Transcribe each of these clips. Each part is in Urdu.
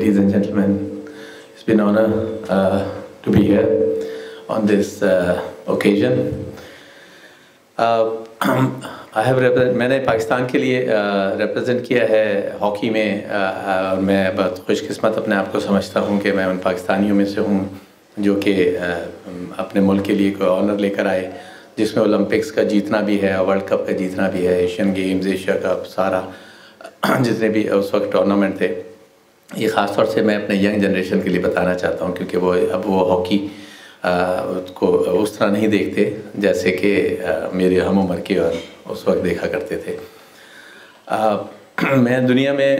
ladies and gentlemen. It's been an honor uh, to be here on this uh, occasion. I uh, I represent میں نے پاکستان کے لیے ریپرزینٹ کیا ہے ہاکی میں اور میں بہت خوش قسمت اپنے آپ کو سمجھتا ہوں کہ میں ان پاکستانیوں میں سے ہوں جو کہ uh, اپنے ملک کے لیے کوئی آنر لے کر آئے جس میں اولمپکس کا جیتنا بھی ہے ورلڈ کپ کا جیتنا بھی ہے ایشین گیمز ایشیا کپ سارا جتنے بھی اس وقت ٹورنامنٹ تھے یہ خاص طور سے میں اپنے ینگ جنریشن کے لیے بتانا چاہتا ہوں کیونکہ وہ اب وہ ہاکی کو اس طرح نہیں دیکھتے جیسے کہ میرے ہم عمر کے اور اس وقت دیکھا کرتے تھے۔ میں دنیا میں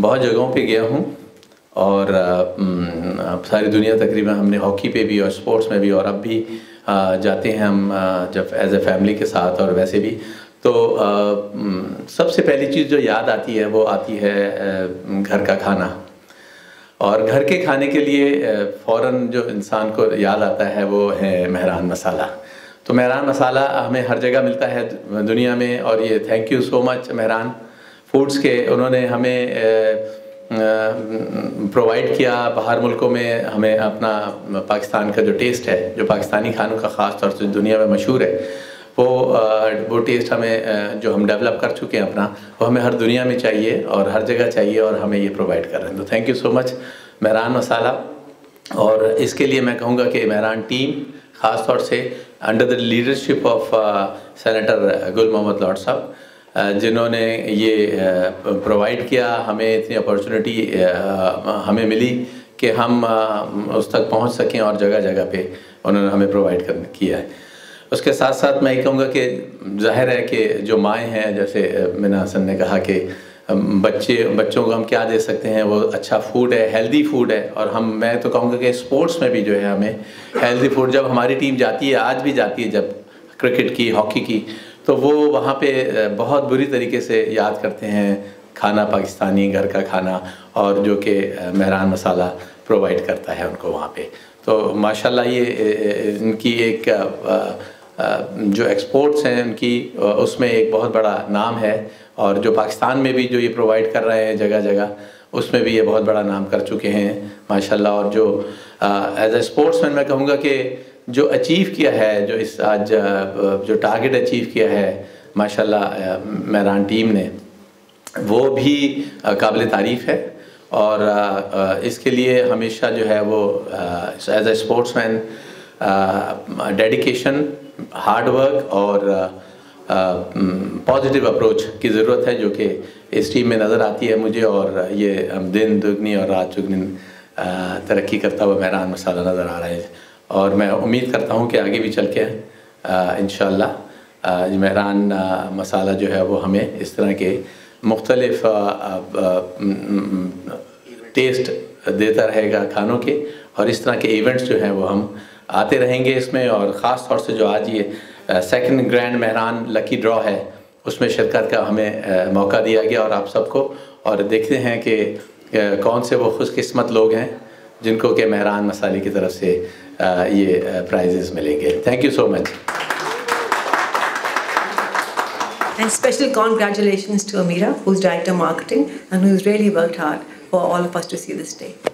بہت جگہوں پہ گیا ہوں اور ساری دنیا تقریباً ہم نے ہاکی پہ بھی اور سپورٹس میں بھی اور اب بھی جاتے ہیں ہم جب ایز اے فیملی کے ساتھ اور ویسے بھی۔ تو سب سے پہلی چیز جو یاد آتی ہے وہ آتی ہے گھر کا کھانا۔ اور گھر کے کھانے کے لیے فوراً جو انسان کو یاد آتا ہے وہ ہے مہران مسالہ۔ تو مہران مسالہ ہمیں ہر جگہ ملتا ہے دنیا میں اور یہ thank you so much Mehran Foods کے۔ انہوں نے ہمیں پرووائڈ کیا باہر ملکوں میں۔ ہمیں اپنا پاکستان کا جو ٹیسٹ ہے، جو پاکستانی کھانوں کا خاص طور سے دنیا میں مشہور ہے وہ وہ ٹیسٹ ہمیں جو ہم ڈیولپ کر چکے ہیں اپنا، وہ ہمیں ہر دنیا میں چاہیے اور ہر جگہ چاہیے اور ہمیں یہ پرووائڈ کر رہے ہیں۔ تو thank you so much Mehran Masala. اور اس کے لیے میں کہوں گا کہ مہران ٹیم، خاص طور سے under the leadership of senator Gul Muhammad Lad صاحب جنہوں نے یہ پرووائڈ کیا، ہمیں اتنی اپارچونیٹی ہمیں ملی کہ ہم اس تک پہنچ سکیں اور جگہ جگہ پہ انہوں نے ہمیں پرووائڈ کیا ہے۔ اس کے ساتھ ساتھ میں یہ کہوں گا کہ ظاہر ہے کہ جو مائیں ہیں، جیسے مینا حسن نے کہا کہ بچے، بچوں کو ہم کیا دے سکتے ہیں؟ وہ اچھا فوڈ ہے ہیلدی فوڈ ہے۔ اور ہم، میں تو کہوں گا کہ اسپورٹس میں بھی جو ہے ہمیں ہیلدی فوڈ جب ہماری ٹیم جاتی ہے، آج بھی جاتی ہے، جب کرکٹ کی ہاکی کی، تو وہ وہاں پہ بہت بری طریقے سے یاد کرتے ہیں۔ کھانا پاکستانی، گھر کا کھانا، اور جو کہ مہران مسالہ پرووائڈ کرتا ہے ان کو وہاں پہ۔ تو ماشاءاللہ یہ ان کی ایک جو ایکسپورٹس ہیں ان کی اس میں ایک بہت بڑا نام ہے اور جو پاکستان میں بھی جو یہ پرووائڈ کر رہے ہیں جگہ جگہ، اس میں بھی یہ بہت بڑا نام کر چکے ہیں، ماشاءاللہ۔ اور جو ایز اے اسپورٹس مین میں کہوں گا کہ جو اچیو کیا ہے، جو اس آج جو ٹارگٹ اچیو کیا ہے، ماشاءاللہ میران ٹیم نے، وہ بھی قابل تعریف ہے۔ اور اس کے لیے ہمیشہ جو ہے وہ as a sportsman dedication hard work اور uh, uh, mm, positive approach کی ضرورت ہے جو کہ اس ٹیم میں نظر آتی ہے مجھے اور یہ um, دن دگنی اور رات چگنی uh, ترقی کرتا ہوا مہران مسالہ نظر آ رہا ہے اور میں امید کرتا ہوں کہ آگے بھی چل کے انشاءاللہ مہران مسالہ جو ہے وہ ہمیں اس طرح کے مختلف mm, mm, ٹیسٹ دیتا رہے گا کھانوں کے۔ اور اس طرح کے ایونٹس جو ہیں وہ ہم آتے رہیں گے اس میں۔ اور خاص طور سے جو آج یہ second grand Mehran lucky draw ہے اس میں شرکت کا ہمیں موقع دیا گیا اور آپ سب کو۔ اور دیکھتے ہیں کہ کون سے وہ خوش قسمت لوگ ہیں جن کو کہ مہران مسالی کی طرف سے یہ پرائزز ملیں گے۔ Thank you so much And special congratulations to Amira, who's Director Marketing and who's really worked hard. For all of us to see this day.